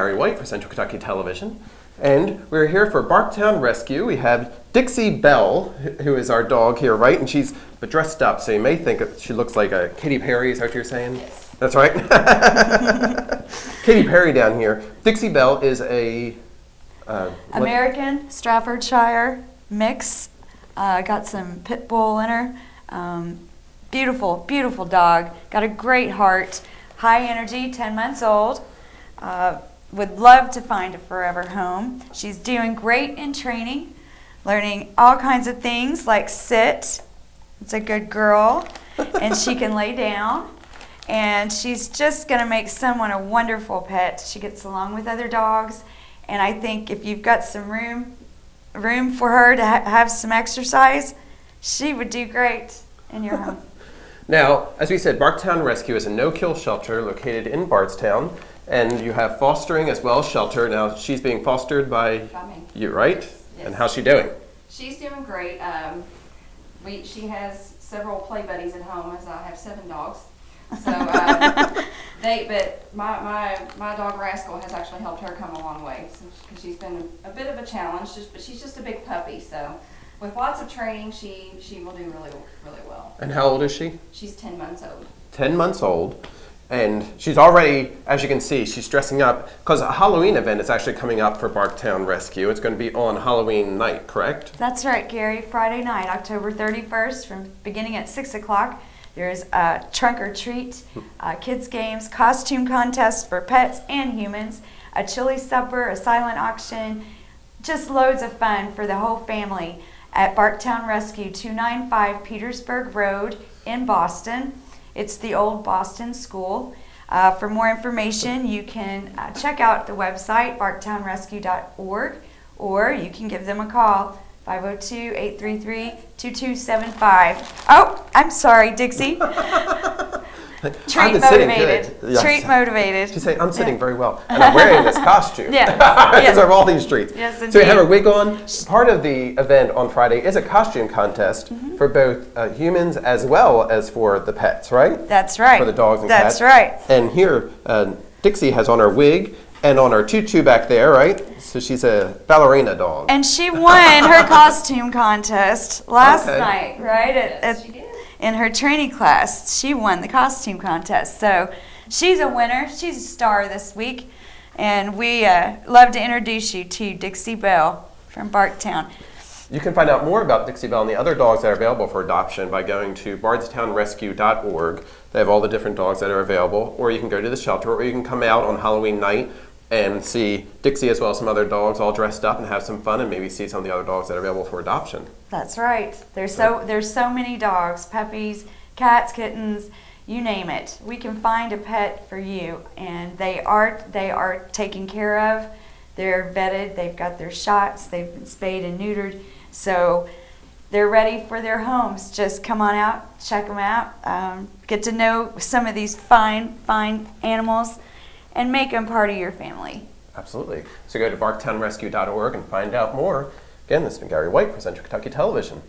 Gary White for Central Kentucky Television. And we're here for Barktown Rescue. We have Dixie Belle, who is our dog here, right? And she's dressed up, so you may think she looks like a Katy Perry, is that what you're saying? Yes. That's right. Katy Perry down here. Dixie Belle is a. Uh, American Staffordshire mix. Uh, got some pit bull in her. Um, beautiful, beautiful dog. Got a great heart. High energy, 10 months old. Uh, would love to find a forever home. She's doing great in training, learning all kinds of things like sit. It's a good girl, and she can lay down. And she's just going to make someone a wonderful pet. She gets along with other dogs, and I think if you've got some room, room for her to ha- have some exercise, she would do great in your home. Now, as we said, Barktown Rescue is a no-kill shelter located in Bardstown, and you have fostering as well shelter. Now, she's being fostered by By me. you, right? Yes. And how's she doing? She's doing great. Um, we, she has several play buddies at home, as I have seven dogs. So um, they, but my, my my dog Rascal has actually helped her come a long way because she's been a, bit of a challenge. Just, but she's just a big puppy, so with lots of training, she she will do really really well. And how old is she? She's ten months old. 10 months old. And she's already, as you can see, she's dressing up because a Halloween event is actually coming up for Barktown Rescue. It's going to be on Halloween night, correct? That's right, Gary. Friday night, October 31st, from beginning at 6 o'clock. There's a trunk or treat, uh, kids' games, costume contest for pets and humans, a chili supper, a silent auction, just loads of fun for the whole family at Barktown Rescue 295 Petersburg Road in Boston. It's the old Boston School. Uh, for more information, you can uh, check out the website, barktownrescue.org, or you can give them a call, 502 833 2275. Oh, I'm sorry, Dixie. Treat I've been sitting motivated. good. Yes. Treat motivated. She's saying, I'm sitting Yeah. very well. And I'm wearing this costume. Yeah. Because Yes. of all these treats. Yes, So you have a wig on. Part of the event on Friday is a costume contest Mm-hmm. for both uh, humans as well as for the pets, right? That's right. For the dogs and That's cats. That's right. And here, uh, Dixie has on her wig and on her tutu back there, right? So she's a ballerina dog. And she won her costume contest last Okay. night, right? At, Yes, at- she did. In her training class, she won the costume contest. So she's a winner. She's a star this week. And we uh, love to introduce you to Dixie Belle from Barktown. You can find out more about Dixie Belle and the other dogs that are available for adoption by going to bardstownrescue.org. They have all the different dogs that are available, or you can go to the shelter, or you can come out on Halloween night and see Dixie as well as some other dogs all dressed up and have some fun and maybe see some of the other dogs that are available for adoption. That's right. There's so there's so many dogs, puppies, cats, kittens, you name it. We can find a pet for you, and they are they are taken care of. They're vetted. They've got their shots. They've been spayed and neutered, so they're ready for their homes. Just come on out, check them out, um, get to know some of these fine fine animals, and make them part of your family. Absolutely. So go to barktownrescue.org and find out more. Again, this has been Gary White for Central Kentucky Television.